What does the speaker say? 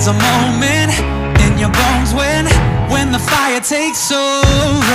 There's a moment in your bones when When the fire takes over.